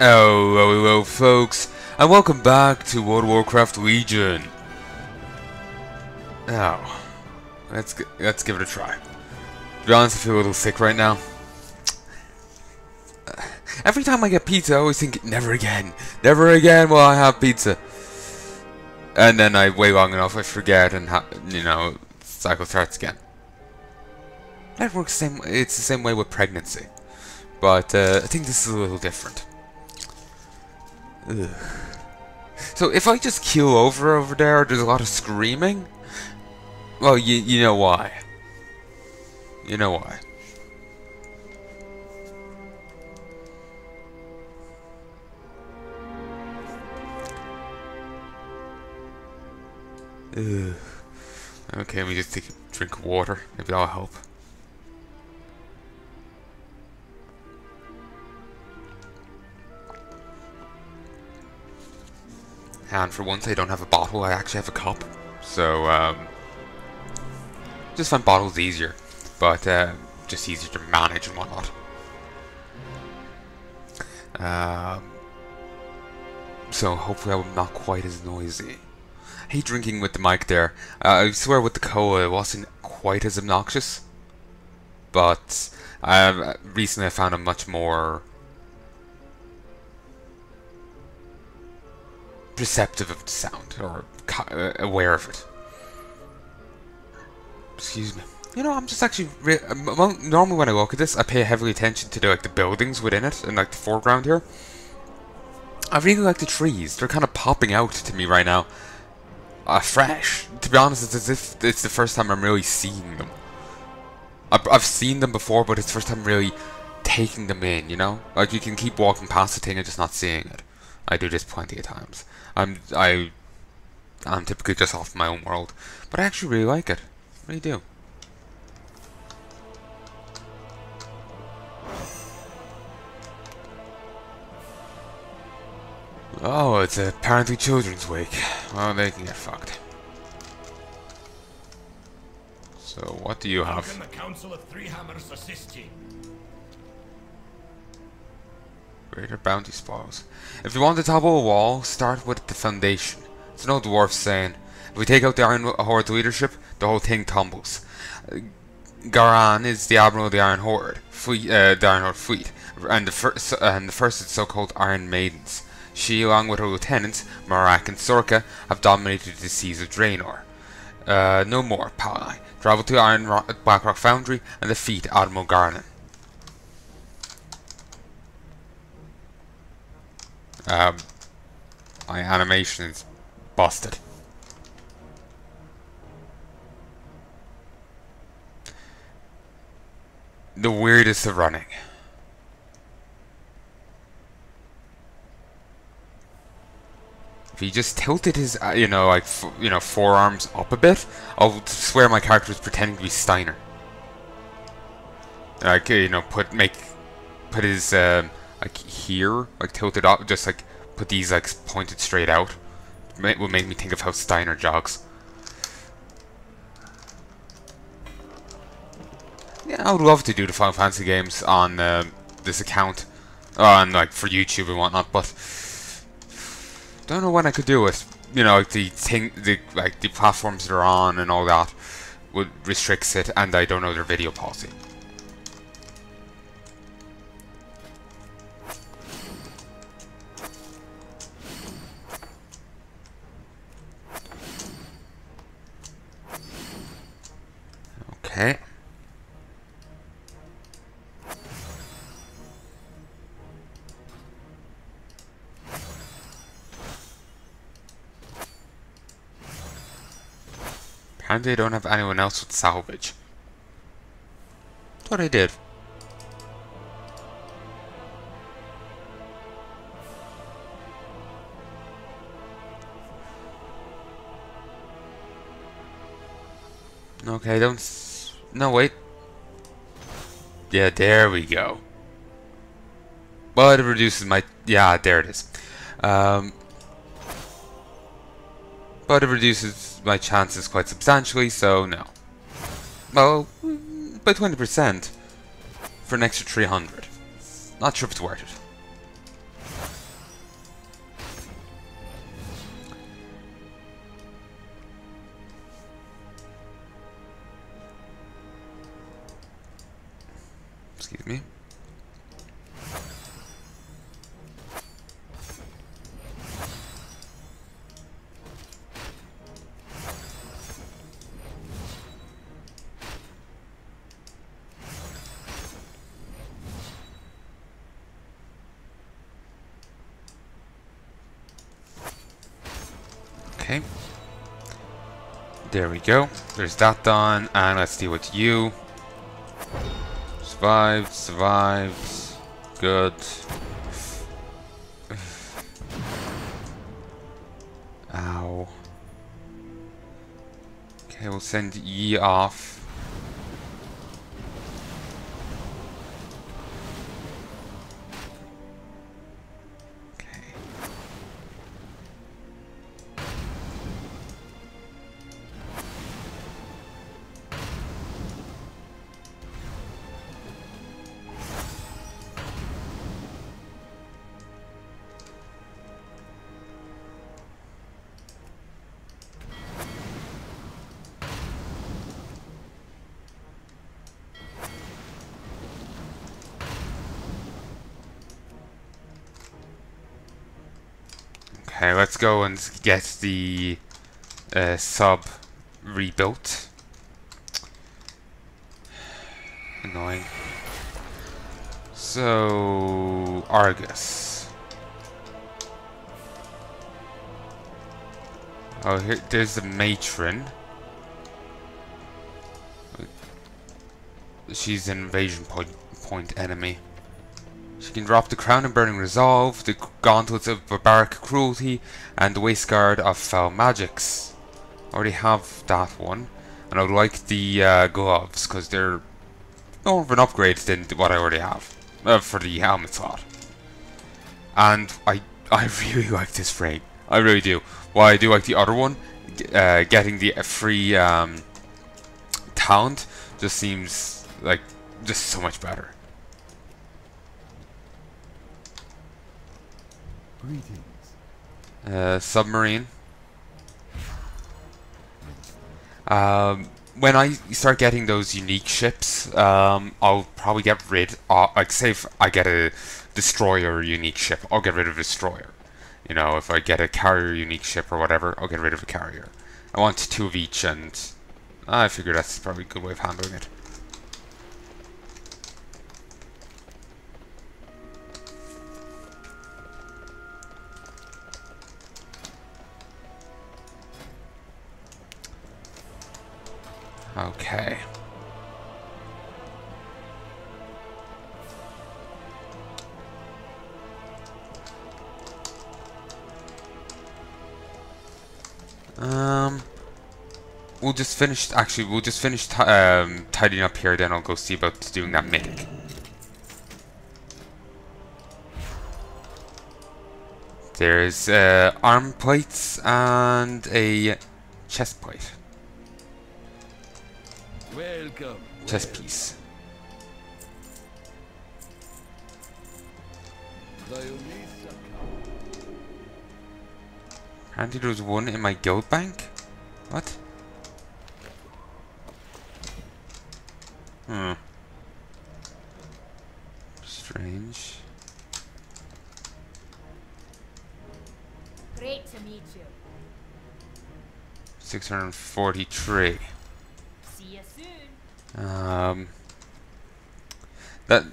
Hello, hello, folks, and welcome back to World of Warcraft Legion. Now, let's let's give it a try. To be honest, I feel a little sick right now. Every time I get pizza, I always think, never again, never again will I have pizza. And then I wait long enough, I forget, and you know, cycle starts again. That works same. It's the same way with pregnancy, but uh, I think this is a little different. Ugh. So if I just keel over over there, there's a lot of screaming. Well, you you know why. You know why. Ugh. Okay, let me just take a drink of water. Maybe that'll help. And for once I don't have a bottle, I actually have a cup. So, um, just find bottles easier. But, uh, just easier to manage and whatnot. Um, so hopefully I'm not quite as noisy. I hate drinking with the mic there. Uh, I swear with the cola it wasn't quite as obnoxious. But, uh, recently I found a much more perceptive of the sound or uh, aware of it. Excuse me. You know, I'm just actually normally when I look at this, I pay heavily attention to the, like the buildings within it and like the foreground here. I really like the trees. They're kind of popping out to me right now. Uh, fresh. To be honest, it's as if it's the first time I'm really seeing them. I've, I've seen them before, but it's the first time really taking them in, you know? Like, you can keep walking past the thing and just not seeing it. I do this plenty of times. I'm I I'm typically just off my own world, but I actually really like it. I really do. Oh, it's apparently children's week. Well, they can get fucked. So, what do you have? Can the Council of Three Hammers assist you? Greater bounty spoils. If you want to topple a wall, start with the foundation. It's an old dwarf saying. If we take out the Iron Horde leadership, the whole thing tumbles. Garan is the admiral of the Iron Horde, fleet, uh, the Iron Horde fleet, and the first and the first of so-called Iron Maidens. She, along with her lieutenants, Marak and Sorka, have dominated the seas of Draenor. Uh, no more, Pali. Travel to Iron Rock, Blackrock Foundry and defeat Admiral Gar'an. Um, my animation is busted. The weirdest of running. If he just tilted his, uh, you know, like, you know, forearms up a bit, I'll swear my character was pretending to be Steiner. Like, you know, put, make, put his, um, like here, like tilted up, just like put these like pointed straight out. It would make me think of how Steiner jogs. Yeah, I would love to do the Final Fantasy games on uh, this account, on like for YouTube and whatnot, but don't know when I could do it. You know, like the thing, the like the platforms they're on and all that would restricts it, and I don't know their video policy. Apparently I don't have anyone else with salvage. Thought I did. Okay, don't no, wait. Yeah, there we go. But it reduces my... Yeah, there it is. Um, but it reduces my chances quite substantially, so no. Well, by 20% for an extra 300. Not sure if it's worth it. Me. Okay. There we go. There's that done. And let's deal with you. Survived, survived. Good. Ow. Okay, we'll send ye off. Okay, let's go and get the uh, sub rebuilt. Annoying. So, Argus. Oh, here, there's the matron. She's an invasion point, point enemy. Can drop the Crown of Burning Resolve, the Gauntlets of Barbaric Cruelty, and the Wasteguard of Foul Magics. I already have that one. And I would like the uh, gloves, because they're more of an upgrade than what I already have. Uh, for the helmet slot. And I I really like this frame. I really do. While I do like the other one, uh, getting the free um, talent just seems like just so much better. Uh, submarine. Um, when I start getting those unique ships, um, I'll probably get rid of, like, say if I get a destroyer unique ship, I'll get rid of destroyer. You know, if I get a carrier unique ship or whatever, I'll get rid of a carrier. I want two of each, and I figure that's probably a good way of handling it. Okay. Um, we'll just finish. Actually, we'll just finish um, tidying up here. Then I'll go see about doing that mythic. There's uh, arm plates and a chest plate, Welcome. chest piece. Dionisa Apparently there was one in my guild bank. What? Hmm. Strange. Great to meet you. 643. Um. That.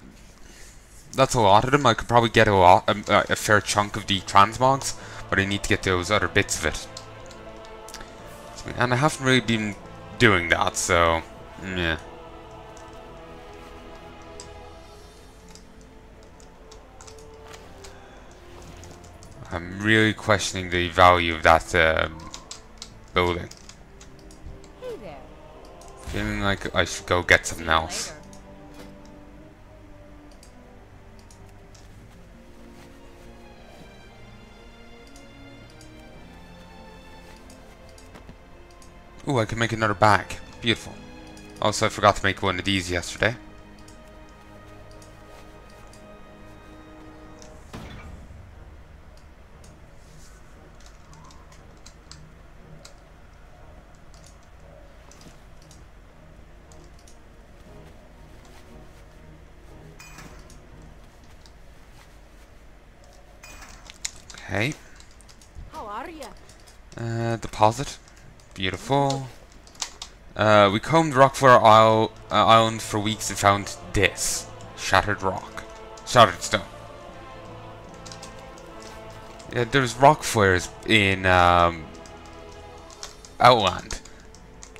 That's a lot of them. I could probably get a lot, um, uh, a fair chunk of the transmogs, but I need to get those other bits of it. And I haven't really been doing that, so yeah. I'm really questioning the value of that um, building. Feeling like I should go get something else. Ooh, I can make another bag. Beautiful. Also, I forgot to make one of these yesterday. Deposit. Beautiful. Uh, we combed Rockfire Isle, uh, Island for weeks and found this. Shattered rock. Shattered stone. Yeah, there's rock flares in um, Outland.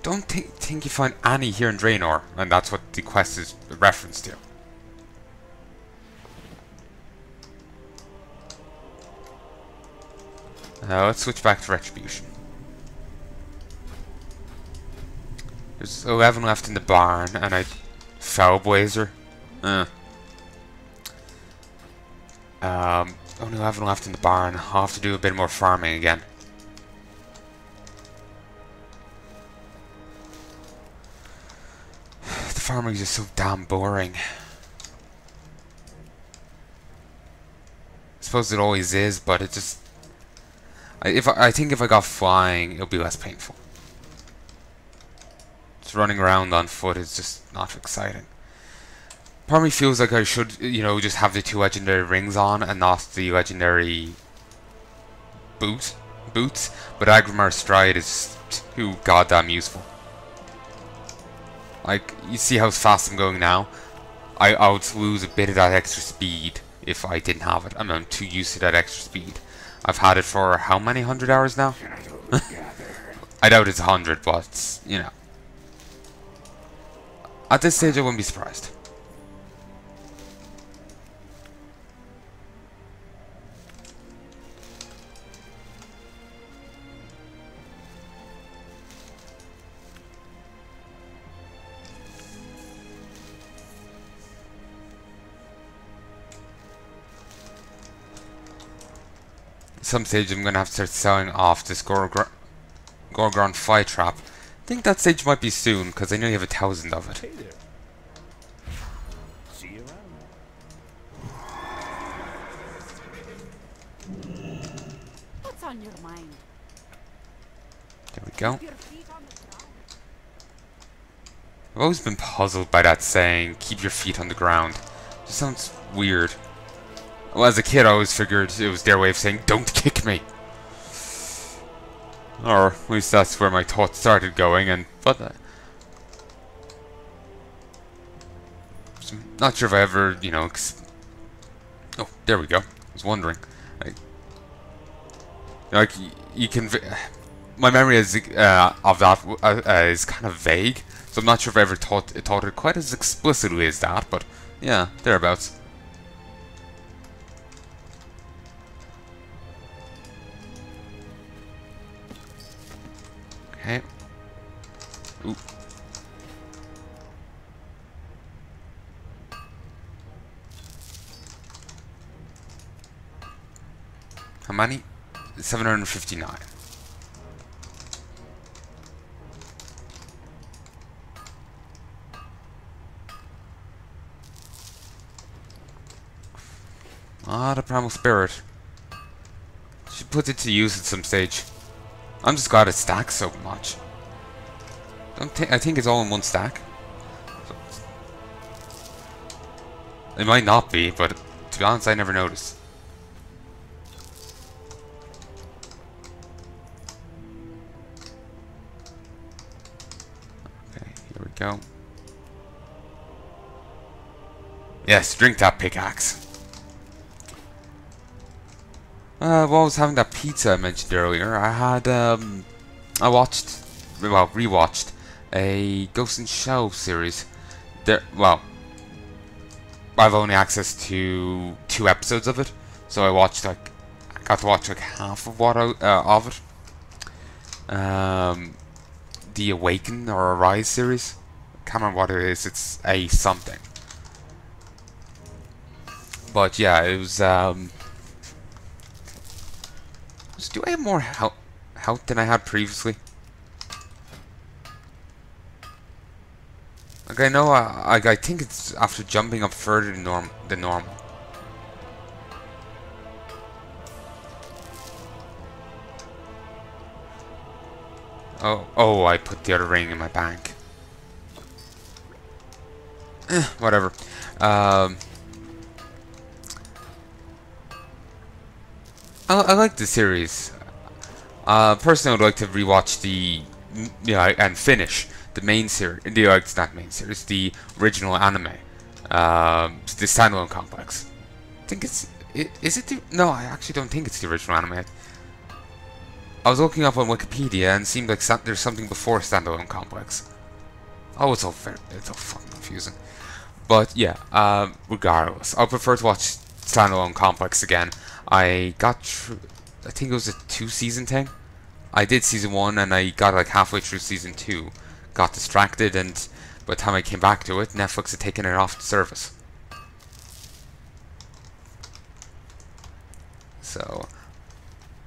Don't thi think you find any here in Draenor, and that's what the quest is a reference to. Uh, let's switch back to Retribution. There's 11 left in the barn, and I... Foulblazer. Uh. Um, only 11 left in the barn. I'll have to do a bit more farming again. The farming is just so damn boring. I suppose it always is, but it just... I, if I, I think if I got flying, it'll be less painful. Running around on foot is just not exciting. Part of me feels like I should, you know, just have the two legendary rings on and not the legendary boot boots. But Aggramar Stride is too goddamn useful. Like, you see how fast I'm going now? I, I would lose a bit of that extra speed if I didn't have it. I mean, I'm too used to that extra speed. I've had it for how many hundred hours now? I doubt it's a hundred, but, you know. At this stage, I wouldn't be surprised. some stage I'm gonna have to start selling off this Gorgr Gorgrond Fly Trap. I think that stage might be soon, because I nearly have a thousand of it. Hey there. See you around. What's on your mind? There we go. Your feet on the ground. I've always been puzzled by that saying, keep your feet on the ground. It just sounds weird. Well, as a kid, I always figured it was their way of saying, don't kick me. Or at least that's where my thoughts started going, and but uh, not sure if I ever, you know. oh, there we go. I was wondering. I, like you can, my memory is uh, of that uh, uh, is kind of vague, so I'm not sure if I ever taught taught it quite as explicitly as that. But yeah, thereabouts. How many? 759. Ah, the primal spirit. Should put it to use at some stage. I'm just glad it stacks so much. Thi- I think it's all in one stack. It might not be, but to be honest, I never noticed. Go. Yes, drink that pickaxe. Uh, while I was having that pizza I mentioned earlier, I had, um, I watched, well, rewatched a Ghost in Shell series. There, well, I've only access to two episodes of it, so I watched like, I got to watch like half of what I, uh, of it. Um, the Awaken or Arise series. Can't remember what it is. It's a something. But yeah, it was. Um, do I have more health, health than I had previously? Like I know, I, I think it's after jumping up further than, norm, than normal. Oh, oh, I put the other ring in my bank. Eh, whatever. Um, I, I like the series. Uh, personally, I would like to rewatch the, mm, yeah, and finish the main series. The uh, it's not main series, the original anime, um, the standalone complex. I think it's, i- is it the? No, I actually don't think it's the original anime. I was looking up on Wikipedia and it seemed like there's something before standalone complex. Oh, it's all very, it's all fucking confusing. But yeah, um, regardless, I prefer to watch standalone complex again. I got I think it was a two season thing. I did season one and I got like halfway through season two, got distracted, and by the time I came back to it, Netflix had taken it off the service. So,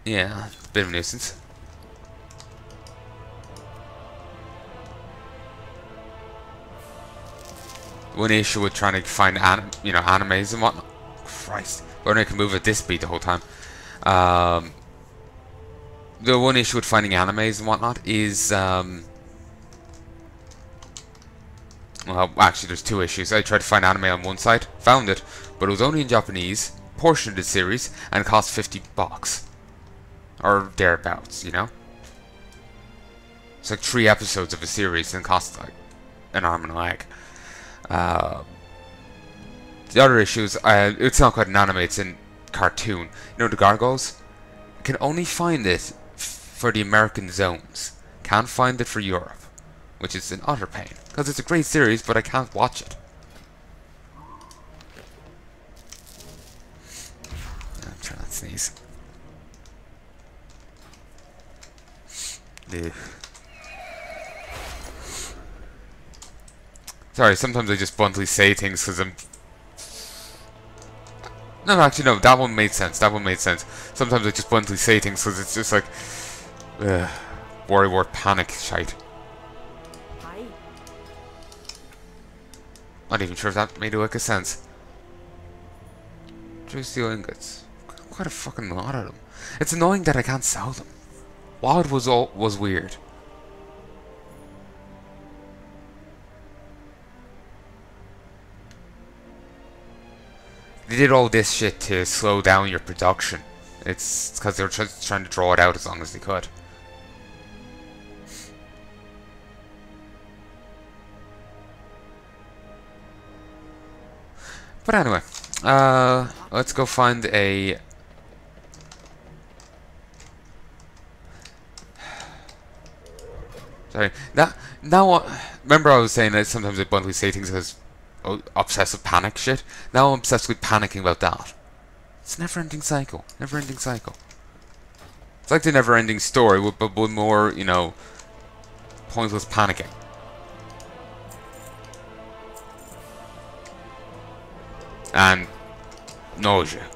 yeah, bit of a nuisance. One issue with trying to find you know animes and whatnot. Christ, but I can move at this speed the whole time. Um, the one issue with finding animes and whatnot is um, well, actually, there's two issues. I tried to find anime on one site, found it, but it was only in Japanese, portion of the series, and cost 50 bucks. Or thereabouts, you know? It's like three episodes of a series and cost like an arm and a leg. Uh, the other issue is, uh, it's not quite an anime, it's a cartoon. You know the Gargoyles? Can only find it for the American zones. Can't find it for Europe, which is an utter pain. Because it's a great series, but I can't watch it. I'm trying not to sneeze. Ugh. Sorry, sometimes I just bluntly say things because I'm... No, actually, no, that one made sense. That one made sense. Sometimes I just bluntly say things because it's just like... Ugh, worry word panic shite. Aye. Not even sure if that made a lick of sense. True steel ingots. Quite a fucking lot of them. It's annoying that I can't sell them. Wild was all was weird. They did all this shit to slow down your production. It's because they were just trying to draw it out as long as they could. But anyway, uh, let's go find a. Sorry. Now, now, uh, remember I was saying that sometimes I bluntly say things as obsessive panic shit. Now I'm obsessively panicking about that. It's a never-ending cycle. Never-ending cycle. It's like the never-ending story, but with more, you know, pointless panicking. and nausea.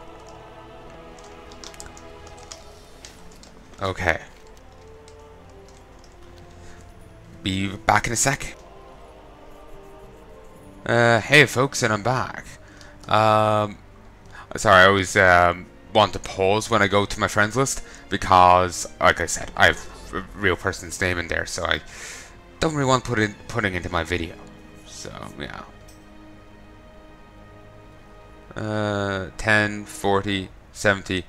Okay. Be back in a sec. Uh, hey folks, and I'm back. Um, sorry, I always um, want to pause when I go to my friends list because, like I said, I have a real person's name in there, so I don't really want to put in putting into my video. So yeah. Uh, 10, 40, 70,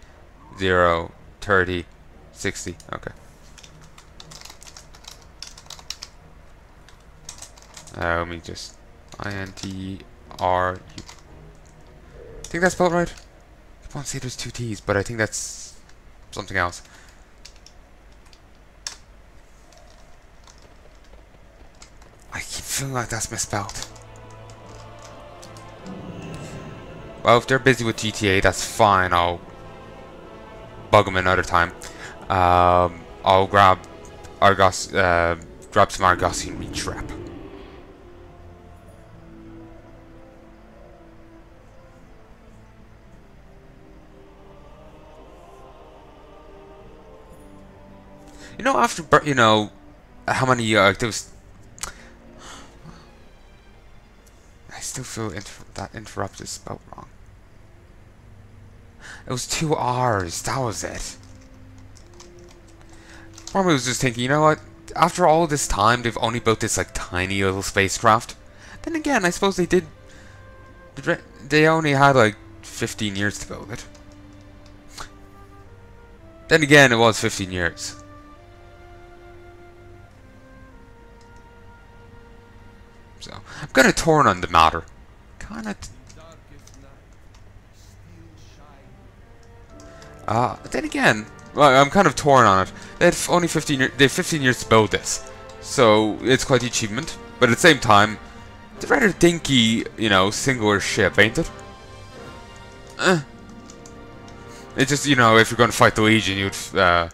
0, 30, 60. Okay. Uh, let me just I-N-T-R-U. I think that's spelled right. I keep on saying there's two T's, but I think that's something else. I keep feeling like that's misspelled. Well, if they're busy with GTA, that's fine. I'll bug them another time. Um, I'll grab Argus, uh, grab some Argussian meat trap. You know, after you know, how many uh, there was. I still feel inter that interrupt is spelled wrong. It was two R's. That was it. Probably was just thinking, you know what? After all this time, they've only built this like tiny little spacecraft. Then again, I suppose they did. They only had like 15 years to build it. Then again, it was 15 years. So, I'm kind of torn on the matter. Kind of. Uh, then again, well, I'm kind of torn on it. They had only 15 years. They have 15 years to build this, so it's quite the achievement. But at the same time, it's a rather dinky, you know, singular ship, ain't it? Eh. It's just, you know, if you're going to fight the Legion, you'd, uh...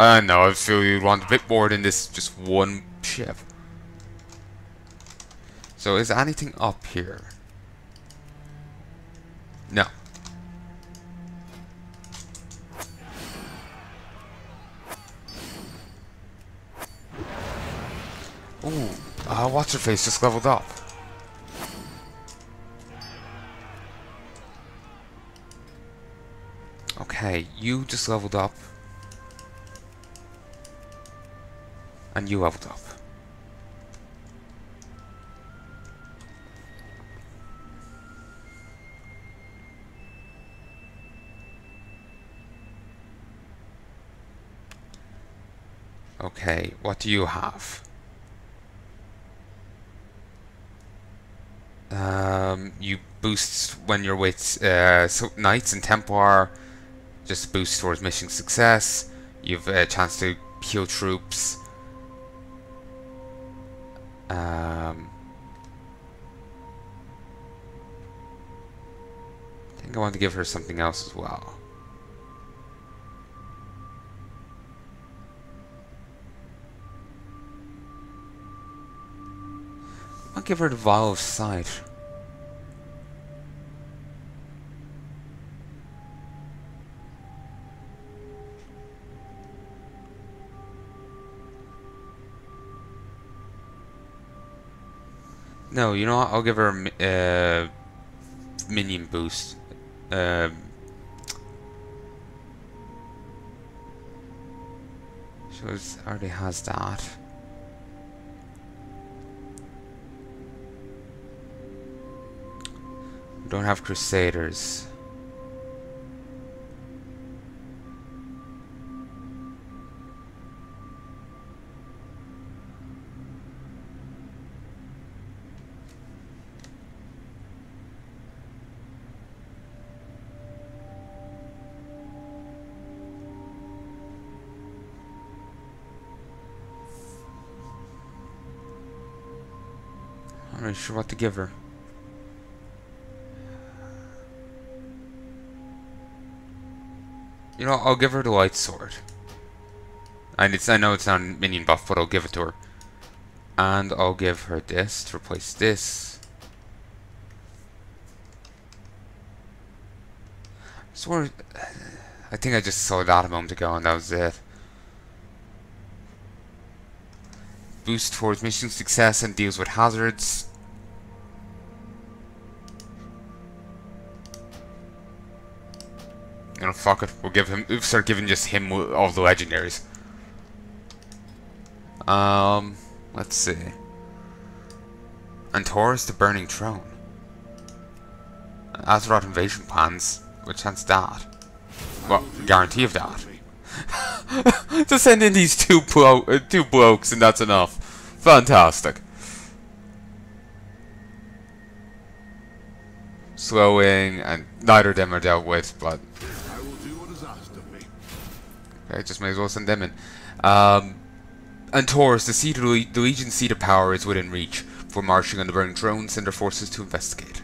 I know, I feel you'd want a bit more than this just one ship. So, is anything up here? No. Ooh, uh, what's her face just leveled up. Okay, you just leveled up. And you leveled up. Okay, what do you have? Um, you boost when you're with uh, so Knights and Templar, just boost towards mission success. You've a chance to heal troops. Um, I think I want to give her something else as well. I'll give her the Vial of Sight. No, you know what? I'll give her a uh, minion boost. Um, she already has that. Don't have Crusaders. Not sure what to give her. You know, I'll give her the light sword. And it's I know it's not minion buff, but I'll give it to her. And I'll give her this to replace this. Swear, I think I just saw that a moment ago, and that was it. Boost towards mission success and deals with hazards. You know, fuck it. We'll give him. We'll start giving just him all the legendaries. Um, let's see. Antorus the Burning Throne. Azeroth invasion plans. What chance that? Well, guarantee of that. to send in these two blo uh, two blokes and that's enough. Fantastic. Slowing and neither of them are dealt with, but Okay, just might as well send them in. Um, Antorus, the seat of the, the Legion's seat of power is within reach. For marching on the burning throne, send their forces to investigate.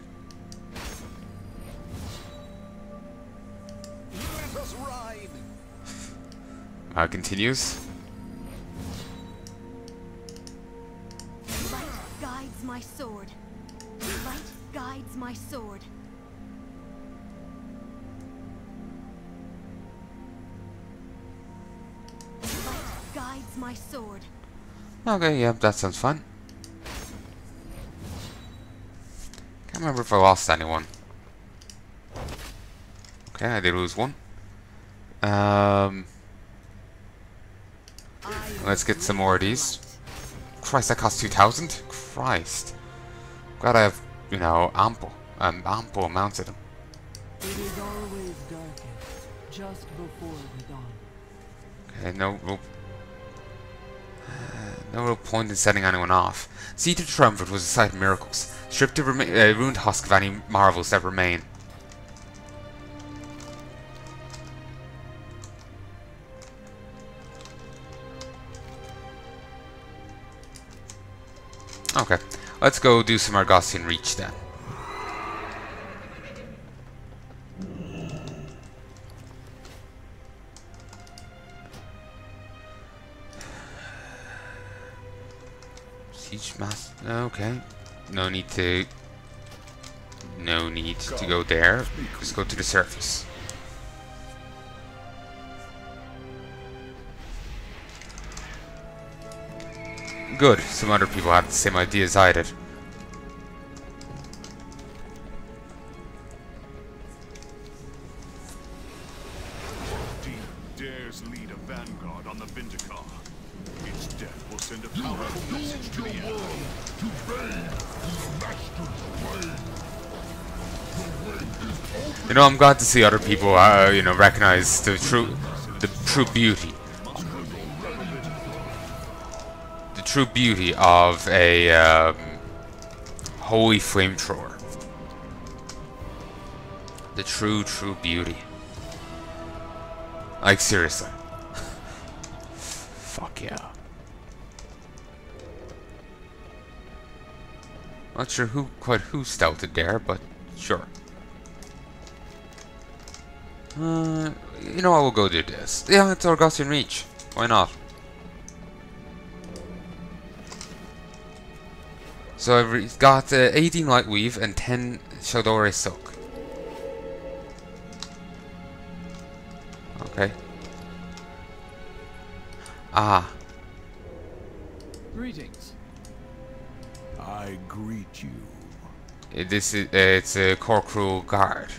Let us ride! Uh, continues. Light guides my sword. Light guides my sword. Light guides my sword. Okay, yeah, that sounds fun. Can't remember if I lost anyone. Okay, I did lose one. Um, let's get some more of these. Christ, that cost 2,000? Christ. Glad I have, you know, ample, um, ample amounts of them. It is always dark just before the dawn. Okay, no real, uh, no real point in setting anyone off. Siege of Triumphant was a site of miracles. Stripped rema- uh, ruined husk of any marvels that remain. Okay, let's go do some Argussian Reach then. To. No need to go there. Just go to the surface. Good. Some other people had the same idea as I did. Dares lead a vanguard on the Vindicaar. Its death will send a powerful message to the master's enemy. You know, I'm glad to see other people, uh, you know, recognize the true, the true beauty, the true beauty of a um, holy flamethrower. The true, true beauty. Like seriously. Not sure who quite who stouted there, but sure. Uh, you know, I will go do this. Yeah, it's Argussian Reach. Why not? So I've got uh, 18 Light Weave and 10 Shadore Soak. Okay. Ah, Greetings. I greet you. uh, this is uh, it's a Corcruel Guard.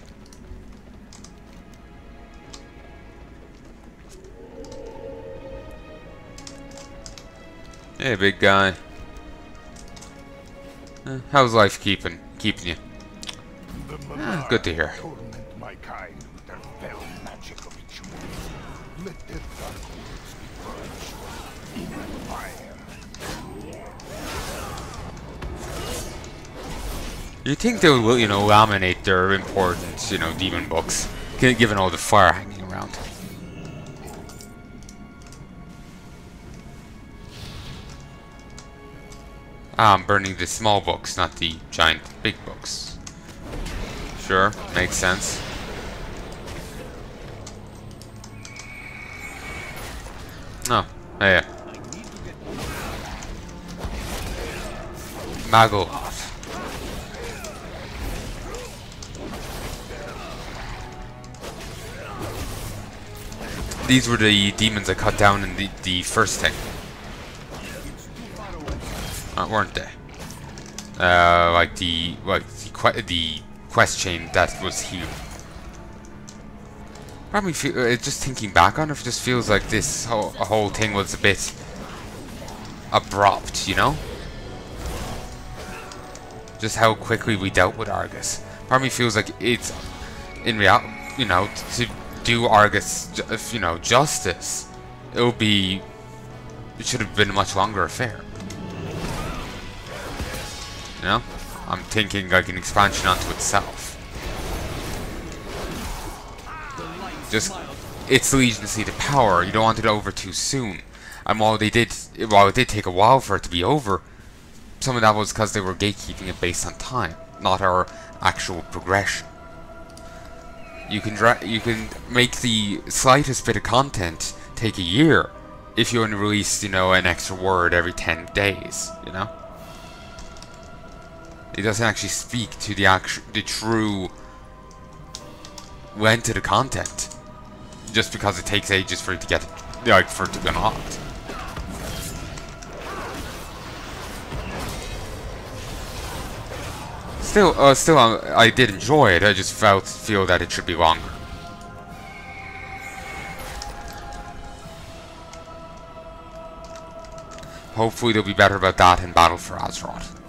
Hey, big guy. Uh, how's life keeping keeping you? Ah, good to hear. My kind with their fell magic of ritual. Let their dark You think they will, you know, laminate their important, you know, demon books, given all the fire hanging around. Ah, I'm burning the small books, not the giant big books. Sure, makes sense. Oh, yeah. These were the demons I cut down in the, the first thing. Uh, weren't they? Uh, like the like the, que the quest chain that was here. Probably feel, uh, just thinking back on it, it just feels like this whole, whole thing was a bit abrupt, you know? Just how quickly we dealt with Argus. Part of me feels like it's in real, you know, to do Argus, you know, justice. It would be, it should have been a much longer affair. You know, I'm thinking like an expansion onto itself. Just, its legitimacy to power. You don't want it over too soon. And while they did, while it did take a while for it to be over, some of that was because they were gatekeeping it based on time, not our actual progression. You can dra- you can make the slightest bit of content take a year if you only release, you know, an extra word every 10 days, you know? It doesn't actually speak to the actual, the true length of the content. Just because it takes ages for it to get, like, for it to be unlocked. Still, uh, still, uh, I did enjoy it. I just felt feel that it should be longer. Hopefully, they'll be better about that in Battle for Azeroth.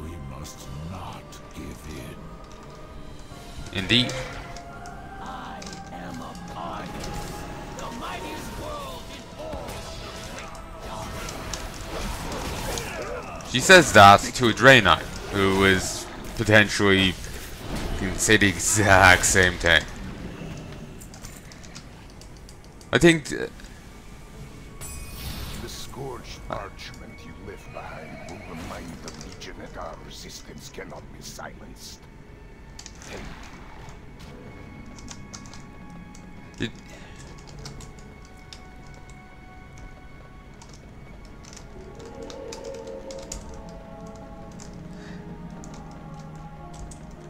We must not give in. Indeed. She says that to a Draenei, who is potentially can say the exact same thing. I think uh,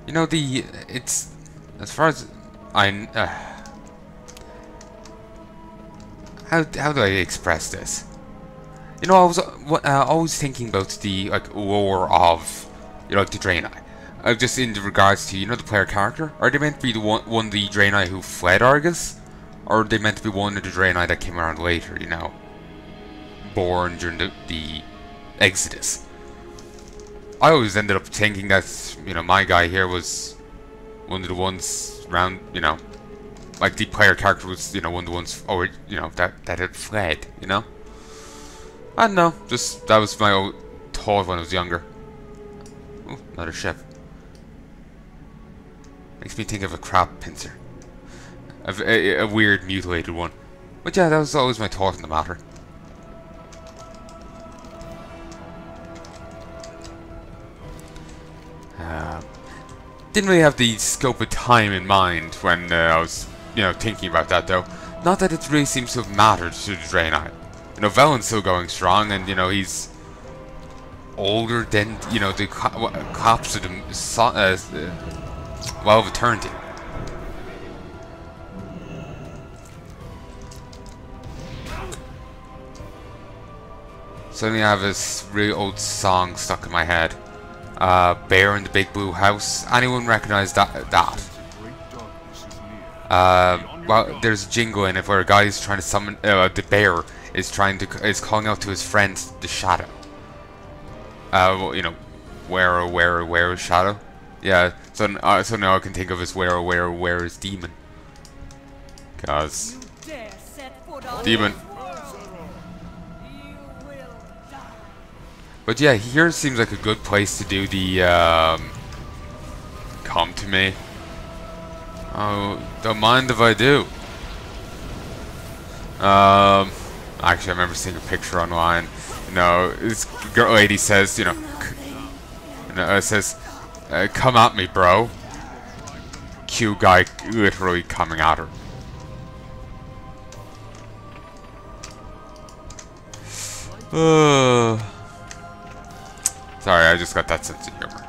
You know the it's as far as I uh, how how do I express this? You know, I was uh, uh, always thinking about the like lore of you know like the Draenei. Uh, just in regards to you know the player character, are they meant to be the one one the Draenei who fled Argus, or are they meant to be one of the Draenei that came around later? You know, born during the, the Exodus. I always ended up thinking that you know my guy here was one of the ones around you know like the player character was you know one of the ones oh, or you know that that had fled you know? I don't know just that was my old thought when I was younger. Ooh, another ship makes me think of a crab pincer. A a weird mutilated one. But yeah that was always my thought on the matter Uh, didn't really have the scope of time in mind when uh, I was, you know, thinking about that though. Not that it really seems to have mattered to Draenei. You know, Velen's still going strong, and you know he's older than you know the co- cops of the so- uh, uh, well of eternity. Suddenly I have this really old song stuck in my head. Uh, Bear in the Big Blue House. Anyone recognize that? That? Great darkness is near. Uh, well, there's a jingle in it where a guy is trying to summon. Uh, the bear is trying to is calling out to his friend, the Shadow. Uh, well, you know, where oh where oh where is Shadow? Yeah. So uh, so now I can think of as where oh where oh where is Demon. Cause You dare set foot on Demon. But yeah, here seems like a good place to do the um, come to me. Oh, don't mind if I do. Um, actually, I remember seeing a picture online. You know, this girl lady says, you know, you know, it says, uh, "Come at me, bro." Q guy literally coming at her. Uh. Sorry, I just got that sense of humor.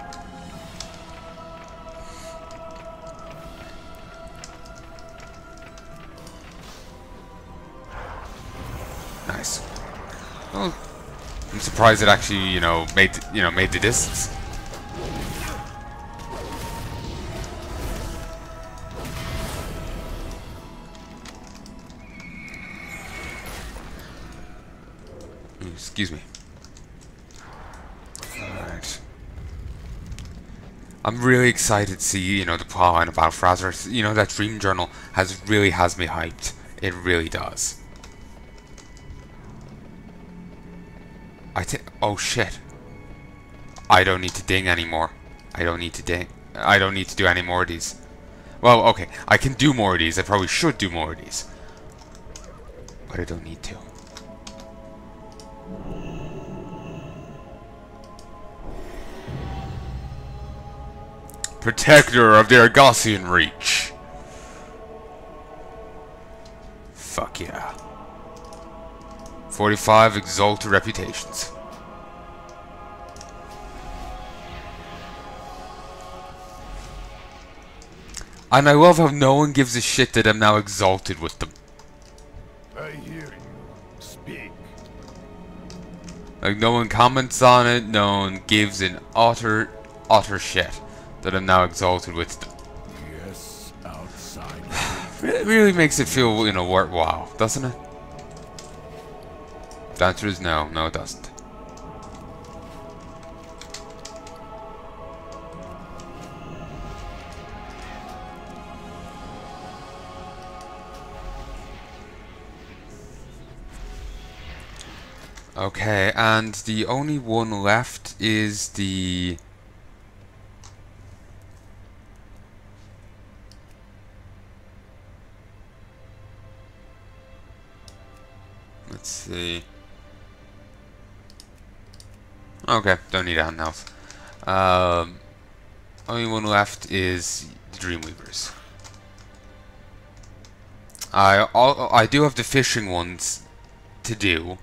Nice. Well, I'm surprised it actually, you know, made th- you know made the distance. Excuse me. Alright. I'm really excited to see, you know, the plotline about Fraser. You know, that dream journal has really has me hyped. It really does. I think. Oh shit. I don't need to ding anymore. I don't need to ding. I don't need to do any more of these. Well, okay. I can do more of these. I probably should do more of these. But I don't need to. Protector of the Argussian Reach. Fuck yeah. 45 exalted reputations. And I love how no one gives a shit that I'm now exalted with them. I hear you. Speak. Like no one comments on it, no one gives an utter, utter shit that I'm now exalted with. Yes, outside. It really makes it feel, you know, worthwhile, doesn't it? The answer is no, no it doesn't. Okay, and the only one left is the... Okay, don't need anything else. Um, only one left is the Dreamweavers. I al- I do have the fishing ones to do,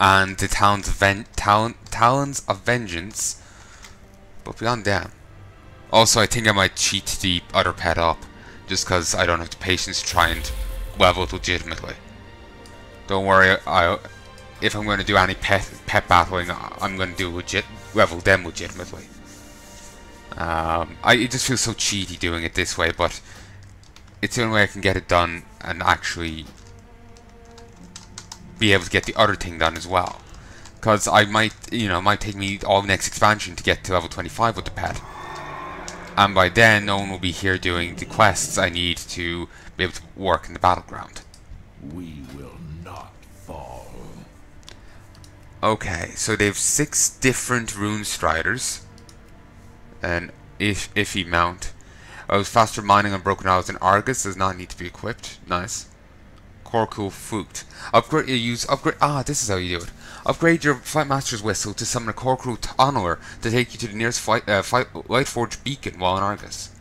and the Talons of, Ven- of Vengeance, but beyond that. Also, I think I might cheat the other pet up, just because I don't have the patience to try and level it legitimately. Don't worry, I if I'm going to do any pet pet battling, I'm going to do legit level them legitimately. Um, I it just feels so cheaty doing it this way, but it's the only way I can get it done and actually be able to get the other thing done as well. Because I might, you know, might take me all next expansion to get to level 25 with the pet. And by then, no one will be here doing the quests I need to be able to work in the battleground. We will not fall. Okay, so they have six different ruinstriders. An if iffy mount. Was faster mining on broken arrows in Argus does not need to be equipped. Nice. Krokul Fruit. Upgrade you use upgrade ah, this is how you do it. Upgrade your Fight Master's Whistle to summon a Krokul Tunneler to take you to the nearest fight, uh, fight Lightforge beacon while in Argus.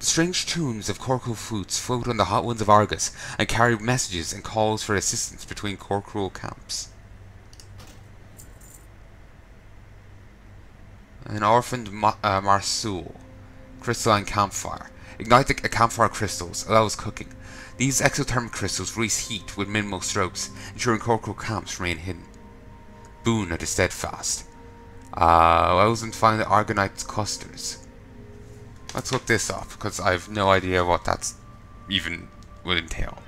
The strange tunes of Krokul flutes float on the hot winds of Argus and carry messages and calls for assistance between Krokul camps. An orphaned Ma uh, Marsul. Crystalline campfire. Ignite the uh, campfire crystals. Allows cooking. These exothermic crystals release heat with minimal strokes, ensuring Krokul camps remain hidden. Boon of the Steadfast. Uh, allows them to find the Argunite clusters. Let's look this up, because I have no idea what that's even would entail.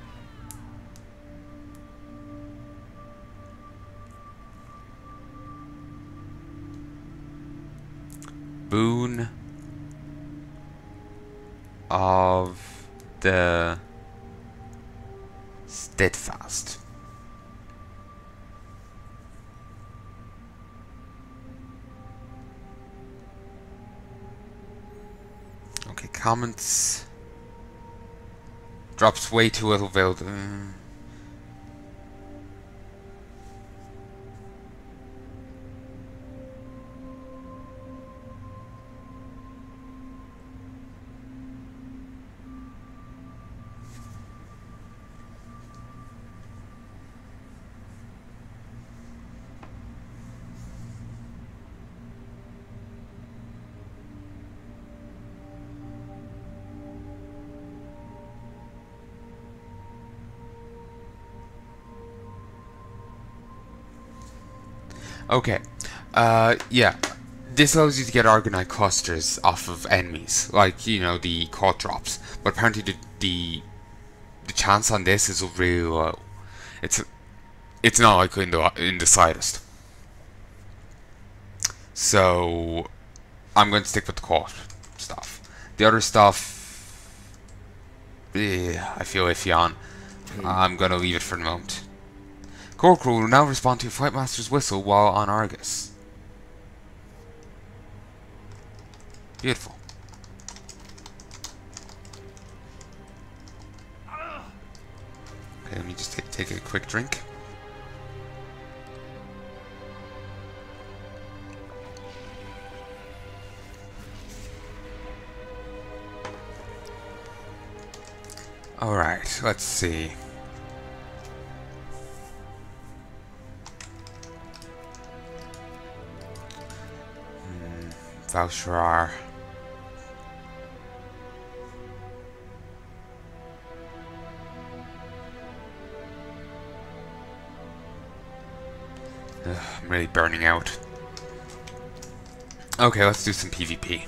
Boon of the Steadfast. Okay, comments. Drops way too little build. Okay. Uh, yeah. This allows you to get Argunite clusters off of enemies, like, you know, the caught drops. But apparently the, the, the chance on this is really low. It's, it's not like in the, in the slightest. So, I'm going to stick with the caught stuff. The other stuff, eh, I feel iffy on. I'm going to leave it for the moment. Krokul will now respond to Fightmaster's whistle while on Argus. Beautiful. Okay, let me just take a quick drink. Alright, let's see. Val'sharah. Ugh, I'm really burning out. Okay, let's do some PvP.